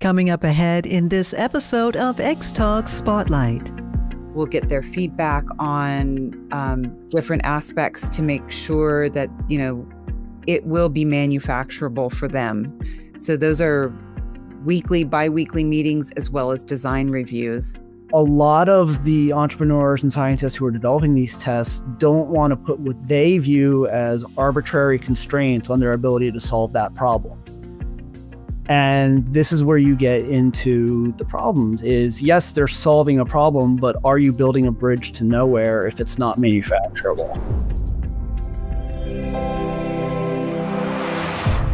Coming up ahead in this episode of Xtalks Spotlight. We'll get their feedback on um, different aspects to make sure that, you know, it will be manufacturable for them. So those are weekly, bi weekly meetings as well as design reviews. A lot of the entrepreneurs and scientists who are developing these tests don't want to put what they view as arbitrary constraints on their ability to solve that problem. And this is where you get into the problems is yes, they're solving a problem, but are you building a bridge to nowhere if it's not manufacturable?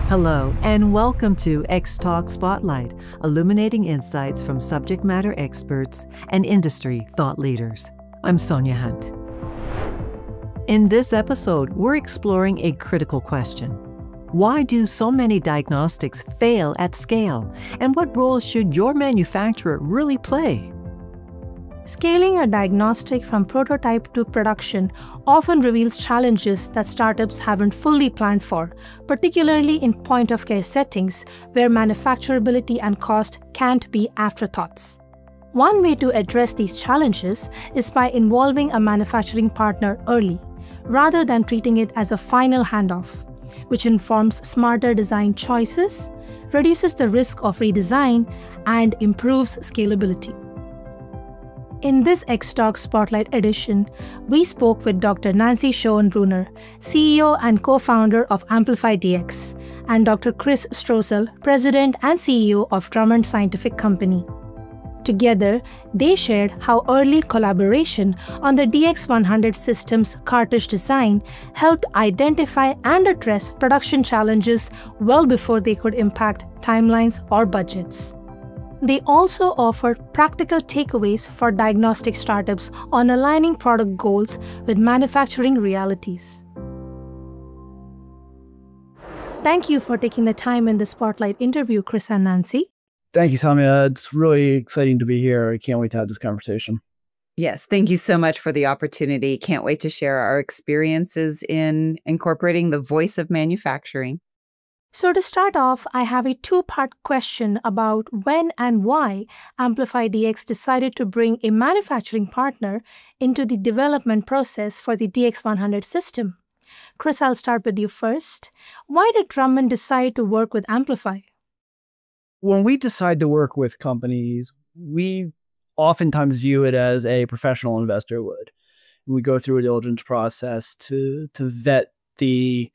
Hello, and welcome to Xtalks Spotlight, illuminating insights from subject matter experts and industry thought leaders. I'm Sonia Hunt. In this episode, we're exploring a critical question Why do so many diagnostics fail at scale? And what role should your manufacturer really play? Scaling a diagnostic from prototype to production often reveals challenges that startups haven't fully planned for, particularly in point of care settings where manufacturability and cost can't be afterthoughts. One way to address these challenges is by involving a manufacturing partner early, rather than treating it as a final handoff, which informs smarter design choices, reduces the risk of redesign, and improves scalability. In this Xtalks Spotlight edition, we spoke with Dr. Nancy Schoenbrunner, CEO and co founder of AmplifiDx, and Dr. Chris Strohsahl, President and CEO of Drummond Scientific Company. Together, they shared how early collaboration on the DX100 system's cartridge design helped identify and address production challenges well before they could impact timelines or budgets. They also offered practical takeaways for diagnostic startups on aligning product goals with manufacturing realities. Thank you for taking the time in the Spotlight interview, Chris and Nancy. Thank you, Samia. It's really exciting to be here. I can't wait to have this conversation. Yes, thank you so much for the opportunity. Can't wait to share our experiences in incorporating the voice of manufacturing. So, to start off, I have a two part question about when and why AmplifiDx decided to bring a manufacturing partner into the development process for the DX100 system. Chris, I'll start with you first. Why did Drummond decide to work with Amplify? When we decide to work with companies, we oftentimes view it as a professional investor would. We go through a diligence process to to vet the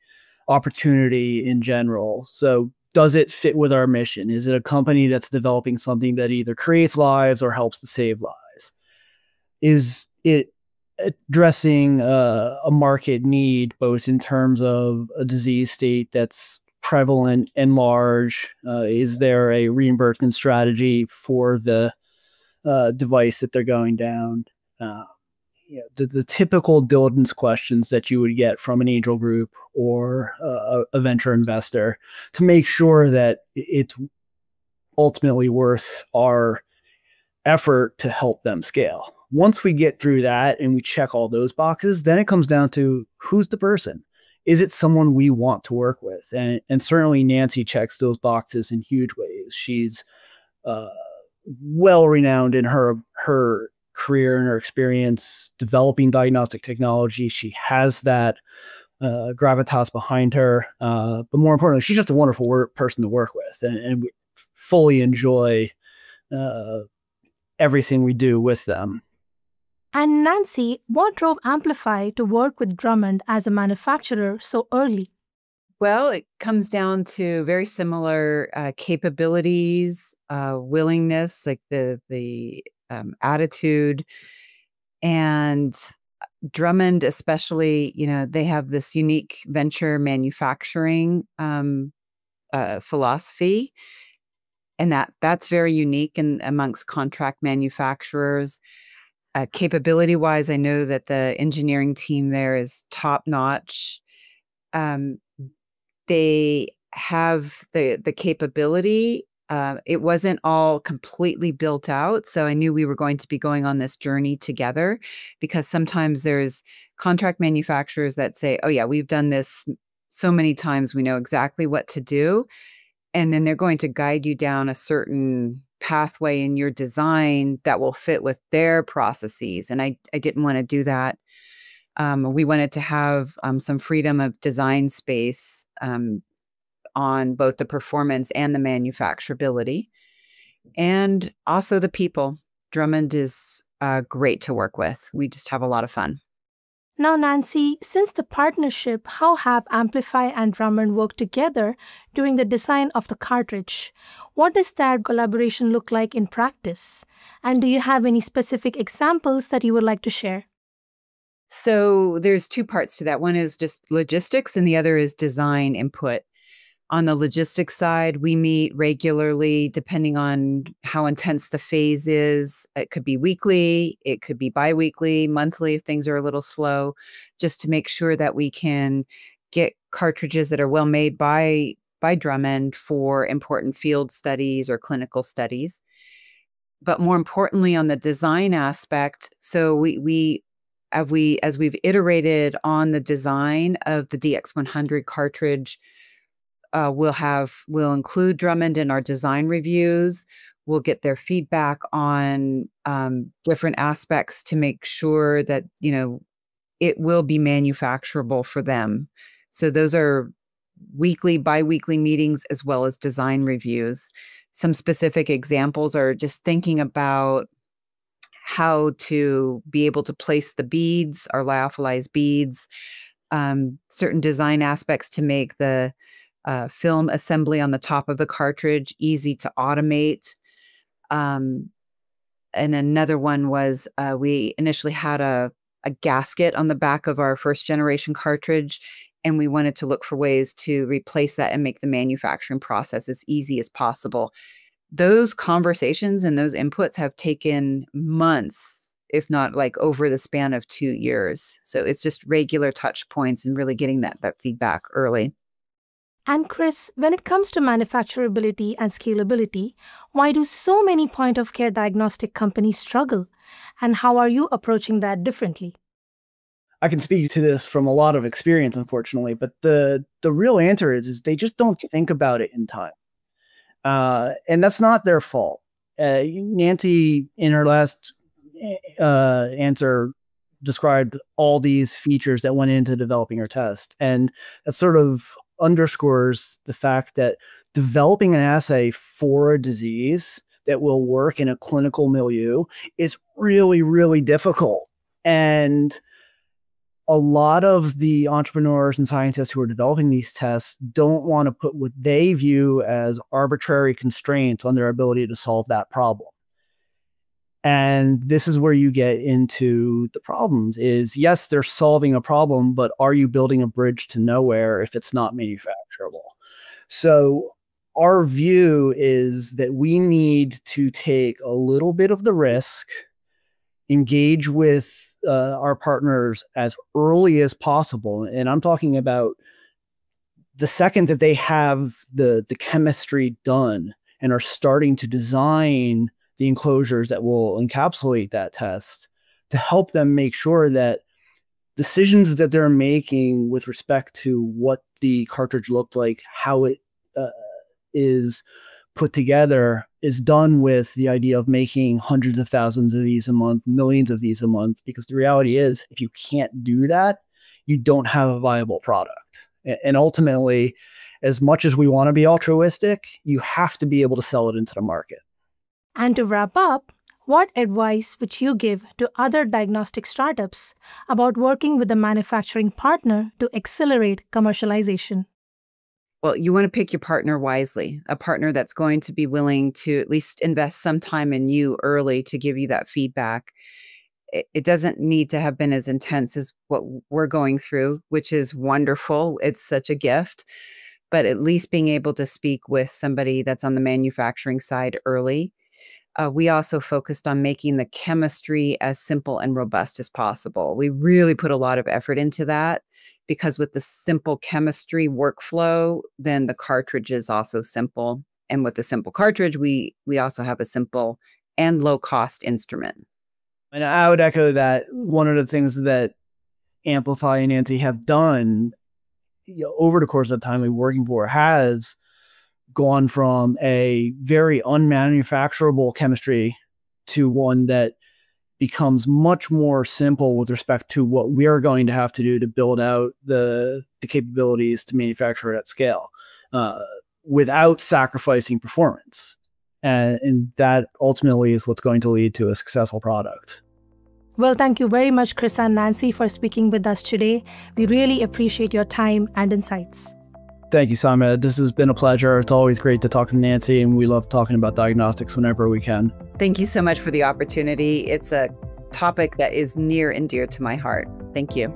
opportunity in general. So, does it fit with our mission? Is it a company that's developing something that either creates lives or helps to save lives? Is it addressing a market need, both in terms of a disease state that's prevalent and large? Uh, is there a reimbursement strategy for the uh, device that they're going down? Uh, you know, the, the, typical diligence questions that you would get from an angel group or a, a venture investor to make sure that it's ultimately worth our effort to help them scale. Once we get through that and we check all those boxes, then it comes down to who's the person? Is it someone we want to work with? And, and certainly Nancy checks those boxes in huge ways. She's uh, well renowned in her her career and her experience developing diagnostic technology. She has that uh, gravitas behind her. Uh, but more importantly, she's just a wonderful work, person to work with, and, and we fully enjoy uh, everything we do with them. And Nancy, what drove Amplify to work with Drummond as a manufacturer so early? Well, it comes down to very similar uh, capabilities, uh, willingness, like the the um, attitude and Drummond, especially, you know, they have this unique venture manufacturing um, uh, philosophy, and that that's very unique in amongst contract manufacturers. Uh, capability wise, I know that the engineering team there is top notch. Um, they have the the capability uh, it wasn't all completely built out. So I knew we were going to be going on this journey together because sometimes there's contract manufacturers that say, oh, yeah, we've done this so many times, we know exactly what to do. and then they're going to guide you down a certain pathway in your design that will fit with their processes. And I, I didn't want to do that. Um, we wanted to have um, some freedom of design space um, on both the performance and the manufacturability, and also the people. Drummond is uh, great to work with. We just have a lot of fun. Now, Nancy, since the partnership, how have Amplify and Drummond worked together during the design of the cartridge? What does that collaboration look like in practice? And do you have any specific examples that you would like to share? So, there's two parts to that. One is just logistics, and the other is design input. On the logistics side, we meet regularly depending on how intense the phase is. It could be weekly, it could be biweekly, monthly if things are a little slow, just to make sure that we can get cartridges that are well made by by Drummond for important field studies or clinical studies. But more importantly on the design aspect, so we we have we as we've iterated on the design of the DX100 cartridge uh, we'll have we'll include Drummond in our design reviews. We'll get their feedback on um, different aspects to make sure that you know it will be manufacturable for them. So those are weekly, biweekly meetings as well as design reviews. Some specific examples are just thinking about how to be able to place the beads, our lyophilized beads, um, certain design aspects to make the uh, film assembly on the top of the cartridge, easy to automate. Um, and another one was uh, we initially had a, a gasket on the back of our first generation cartridge, and we wanted to look for ways to replace that and make the manufacturing process as easy as possible. Those conversations and those inputs have taken months, if not like over the span of two years. So it's just regular touch points and really getting that that feedback early. And Chris, when it comes to manufacturability and scalability, why do so many point of care diagnostic companies struggle? And how are you approaching that differently? I can speak to this from a lot of experience, unfortunately, but the the real answer is, is they just don't think about it in time, uh, and that's not their fault. Uh, Nancy, in her last uh, answer, described all these features that went into developing her test, and that's sort of underscores the fact that developing an assay for a disease that will work in a clinical milieu is really, really difficult. And a lot of the entrepreneurs and scientists who are developing these tests don't want to put what they view as arbitrary constraints on their ability to solve that problem. And this is where you get into the problems is yes, they're solving a problem, but are you building a bridge to nowhere if it's not manufacturable? So our view is that we need to take a little bit of the risk, engage with uh, our partners as early as possible. And I'm talking about the second that they have the, the chemistry done and are starting to design the enclosures that will encapsulate that test to help them make sure that decisions that they're making with respect to what the cartridge looked like, how it uh, is put together, is done with the idea of making hundreds of thousands of these a month, millions of these a month. Because the reality is, if you can't do that, you don't have a viable product. And ultimately, as much as we want to be altruistic, you have to be able to sell it into the market. And to wrap up, what advice would you give to other diagnostic startups about working with a manufacturing partner to accelerate commercialization? Well, you want to pick your partner wisely, a partner that's going to be willing to at least invest some time in you early to give you that feedback. It, it doesn't need to have been as intense as what we're going through, which is wonderful. It's such a gift. But at least being able to speak with somebody that's on the manufacturing side early uh, we also focused on making the chemistry as simple and robust as possible. We really put a lot of effort into that because with the simple chemistry workflow, then the cartridge is also simple. And with the simple cartridge, we we also have a simple and low cost instrument. And I would echo that. One of the things that Amplify and Nancy have done you know, over the course of the time we've working for has gone from a very unmanufacturable chemistry to one that becomes much more simple with respect to what we are going to have to do to build out the the capabilities to manufacture it at scale uh, without sacrificing performance and, and that ultimately is what's going to lead to a successful product well, thank you very much, Chris and Nancy, for speaking with us today. We really appreciate your time and insights. Thank you, Simon. This has been a pleasure. It's always great to talk to Nancy, and we love talking about diagnostics whenever we can. Thank you so much for the opportunity. It's a topic that is near and dear to my heart. Thank you.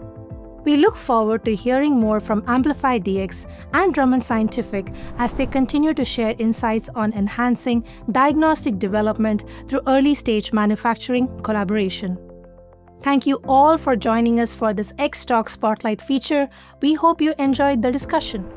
We look forward to hearing more from AmplifiDx and Drummond Scientific as they continue to share insights on enhancing diagnostic development through early stage manufacturing collaboration. Thank you all for joining us for this Xtalks Spotlight feature. We hope you enjoyed the discussion.